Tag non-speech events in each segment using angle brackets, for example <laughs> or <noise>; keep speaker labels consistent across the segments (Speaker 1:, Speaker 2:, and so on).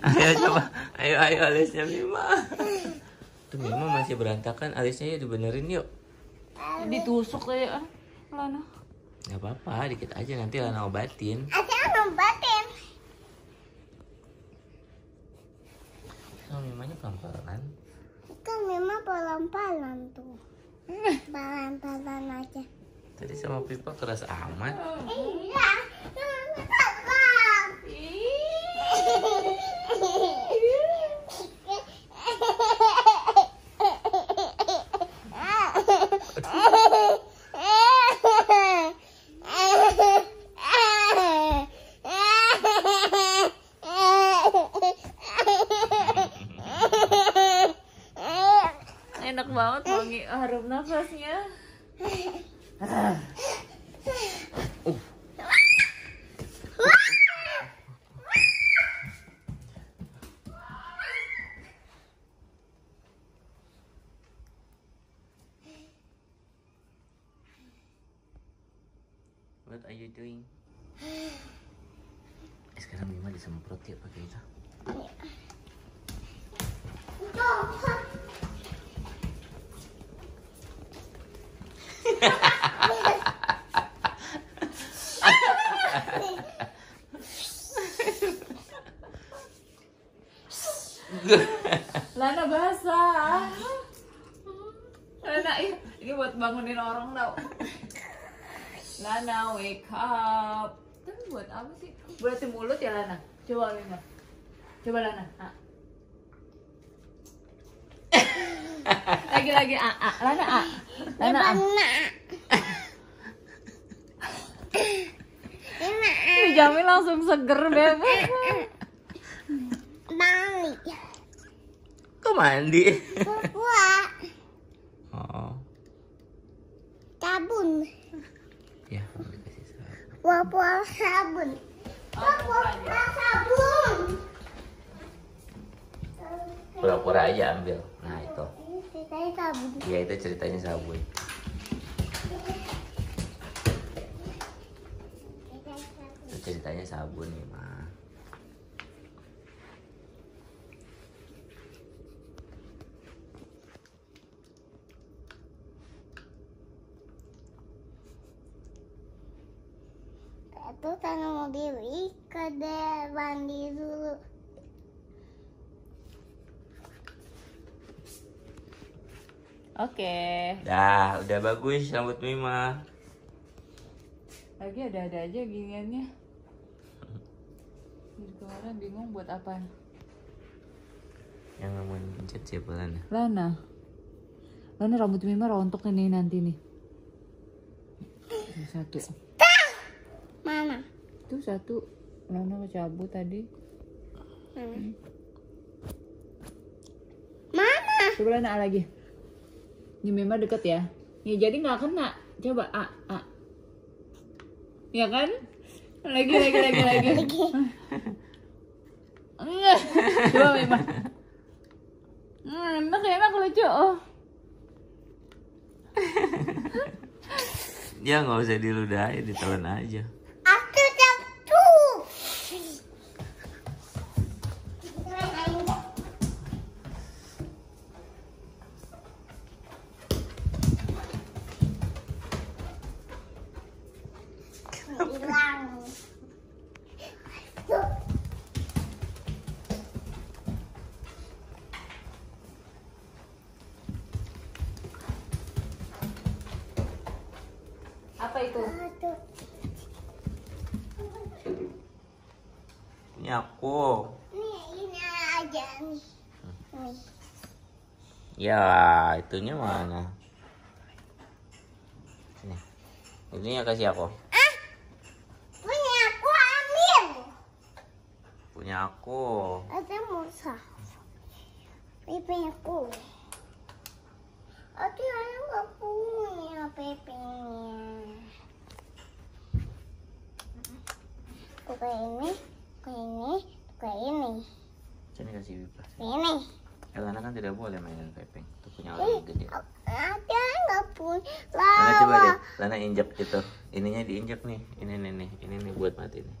Speaker 1: Ayo coba. Ayo ayo alisnya Mima. Tuh Mima masih berantakan. Alisnya yuk dibenerin yuk.
Speaker 2: Ditusuk kayak Lana.
Speaker 1: Gak apa-apa, dikit aja nanti Lana obatin.
Speaker 3: Ada obatin.
Speaker 1: Sama Mimanya pelan-pelan.
Speaker 3: Kan memang pelan-pelan tuh. Pelan-pelan aja.
Speaker 1: Tadi sama Pipa keras amat.
Speaker 3: Iya.
Speaker 2: Enak banget wangi harum nafasnya.
Speaker 1: What are you doing? Sekarang Mima disemprot ya pakai itu.
Speaker 2: Lana basah. Lana ini buat bangunin orang tau. Lana wake up. Tapi buat apa sih? Berarti mulut ya Lana. Coba Lana. Coba Lana. Ah. Lagi lagi a a Lana a. Lana a. Ih, Jamil langsung seger beb.
Speaker 3: Bali.
Speaker 1: Kok mandi?
Speaker 3: Pupua.
Speaker 1: Oh,
Speaker 3: Sabun.
Speaker 1: ya.
Speaker 3: Pupua sabun. Pupua sabun.
Speaker 1: Pura-pura aja ambil.
Speaker 3: Saya sabun.
Speaker 1: Ya itu ceritanya sabun. Itu ceritanya sabun nih mah.
Speaker 3: Itu mau diri ke mandi dulu.
Speaker 2: Oke.
Speaker 1: Dah, udah bagus rambut Mima.
Speaker 2: Lagi ada-ada aja giniannya. Jadi kemarin bingung buat apa.
Speaker 1: Yang mau dipencet siapa Lana?
Speaker 2: Lana. Lana rambut Mima rontok ini nanti nih. Ini Satu.
Speaker 3: Mana?
Speaker 2: Itu satu. Lana kecabut tadi.
Speaker 3: Mana?
Speaker 2: Coba Lana lagi. Ini Mima deket ya. Ya jadi nggak kena. Coba A, A. Ya kan? Lagi, lagi, lagi, lagi. Enggak. Coba Mima. Hmm, enak, enak lucu. Oh. <laughs>
Speaker 1: Ya nggak usah diludahin, ditelan aja.
Speaker 2: Itu?
Speaker 1: Ini aku.
Speaker 3: Ini aja nih.
Speaker 1: Ya, itunya mana? Sini. Itunya kasih aku.
Speaker 3: Ah, punya aku ambil.
Speaker 1: Punya aku.
Speaker 3: Ada musa. Pipi aku. Aduh, saya nggak punya pipinya. ke ini ke ini ke ini.
Speaker 1: Sini kasih pipa
Speaker 3: ini.
Speaker 1: Elana kan tidak boleh mainan pepeng. Itu punya orang yang gede.
Speaker 3: ada nggak punya.
Speaker 1: Lana coba deh. Lana injak gitu. Ininya diinjak nih. Ini nih nih ini nih buat mati nih.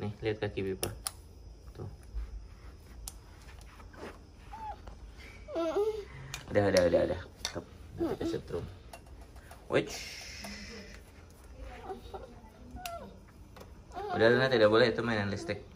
Speaker 1: Nih lihat kaki pipa tuh. Udah udah udah udah. Stop kita setrum. Which Udah, tidak boleh itu mainan listrik.